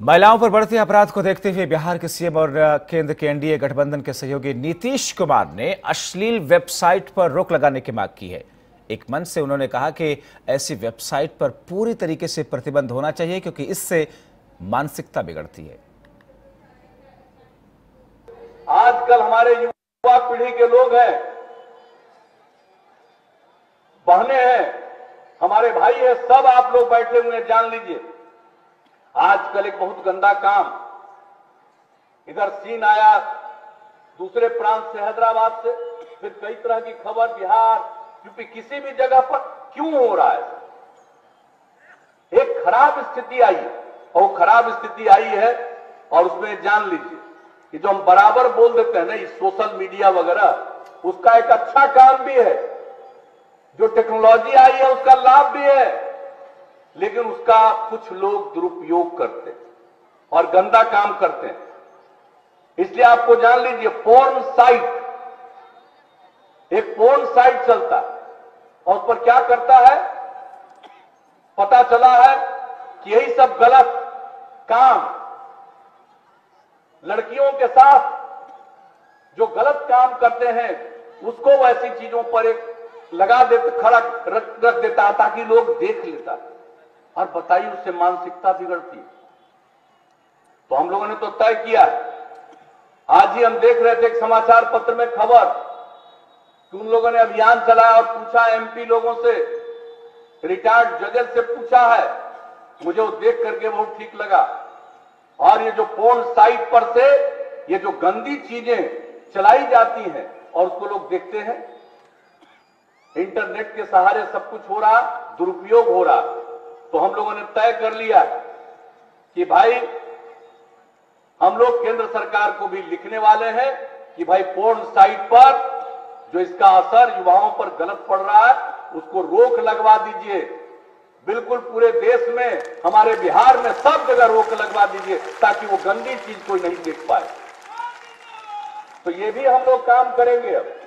महिलाओं पर बढ़ते अपराध को देखते हुए बिहार के सीएम और केंद्र के एनडीए गठबंधन के सहयोगी नीतीश कुमार ने अश्लील वेबसाइट पर रोक लगाने की मांग की है। एक मंच से उन्होंने कहा कि ऐसी वेबसाइट पर पूरी तरीके से प्रतिबंध होना चाहिए क्योंकि इससे मानसिकता बिगड़ती है। आजकल हमारे युवा पीढ़ी के लोग हैं, बहने हैं, हमारे भाई हैं, सब आप लोग बैठे हुए जान लीजिए। आजकल एक बहुत गंदा काम। इधर सीन आया, दूसरे प्रांत से हैदराबाद से, फिर कई तरह की खबर, बिहार, यूपी, किसी भी जगह पर क्यों हो रहा है? एक खराब स्थिति आई है और वो खराब स्थिति आई है, और उसमें जान लीजिए कि जो हम बराबर बोल देते हैं ना इस सोशल मीडिया वगैरह, उसका एक अच्छा काम भी है। जो टेक्नोलॉजी आई है, उसका लाभ भी है। लेकिन उसका कुछ लोग दुरुपयोग करते और गंदा काम करते हैं। इसलिए आपको जान लीजिए पोर्न साइट एक पोर्न साइट चलता और उस पर क्या करता है? पता चला है कि यही सब गलत काम लड़कियों के साथ जो गलत काम करते हैं उसको वैसी चीज़ों पर एक लगा देते खड़ा रख, देता है ताकि लोग देख लेता। और बताइए उससे मानसिकता बिगड़ती। है तो हम लोगों ने तो तय किया। आज ही हम देख रहे थे एक समाचार पत्र में खबर। कि उन लोगों ने अभियान चलाया और पूछा एमपी लोगों से, रिटायर्ड जजेस से पूछा है। मुझे वो देख करके बहुत ठीक लगा। और ये जो पोर्न साइट पर से, ये जो गंदी चीज़ें चलाई जाती हैं, और उसको लोग देखते हैं। इंटरनेट के सहारे सब कुछ हो रहा, दुरुपयोग हो रहा। तो हम लोगों ने तय कर लिया कि भाई, हम लोग केंद्र सरकार को भी लिखने वाले हैं कि भाई पोर्न साइट पर जो इसका असर युवाओं पर गलत पड़ रहा है, उसको रोक लगवा दीजिए। बिल्कुल पूरे देश में, हमारे बिहार में सब जगह रोक लगवा दीजिए, ताकि वो गंदी चीज़ कोई नहीं देख पाए। तो ये भी हम लोग काम करेंगे अब।